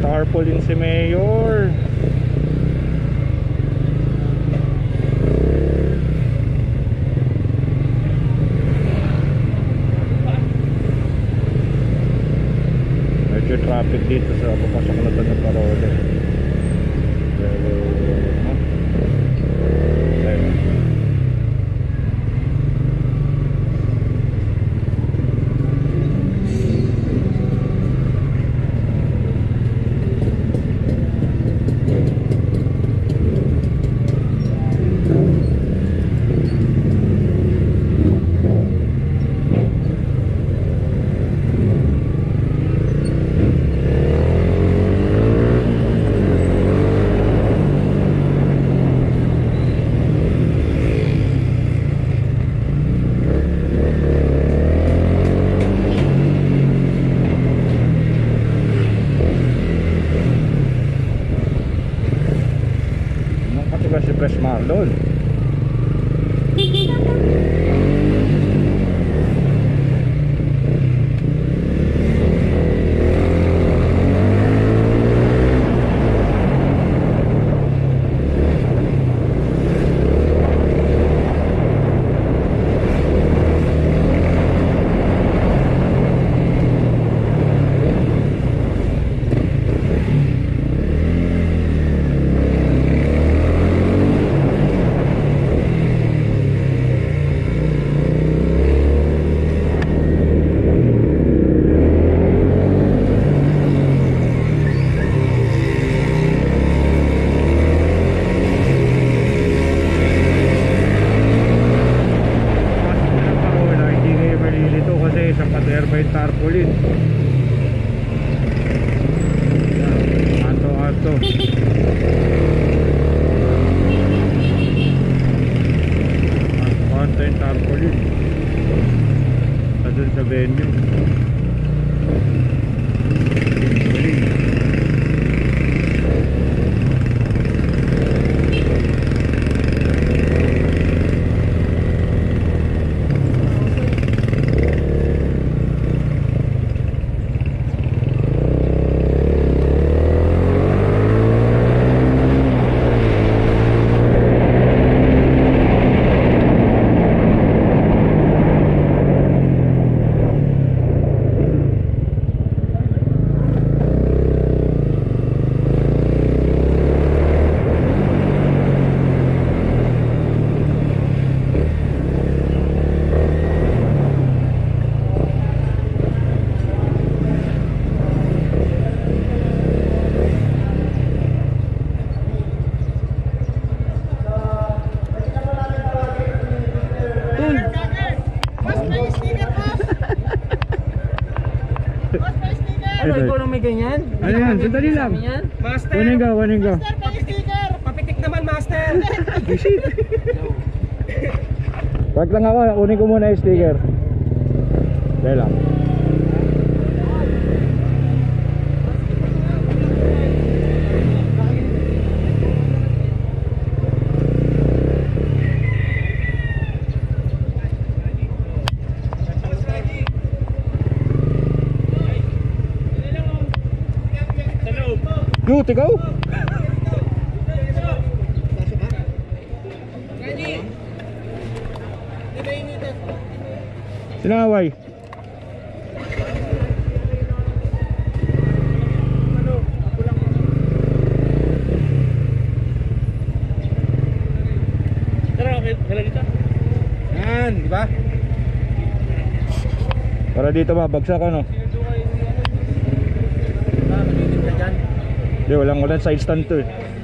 tarpaulin si Mayor. Medyo traffic dito sa papasok na to ng Parole. refresh mga pa yung tarpaulin. Yan, Ato-ato. Ato-ato yung tarpaulin. Sa dun sa venue. Ganyan? Ano yan? Sandali lang. Sabi niyan? Master! Kunin ka, kunin ka. Master, may sticker! Papitik naman, Master! Wag lang ako, kunin ko muna yung sticker. Dahil lang. Cute, ikaw? Sinaway. Yan, di ba? Para dito mabagsak ano. Ah, malilim ka dyan. Di, walang walang side stand to eh.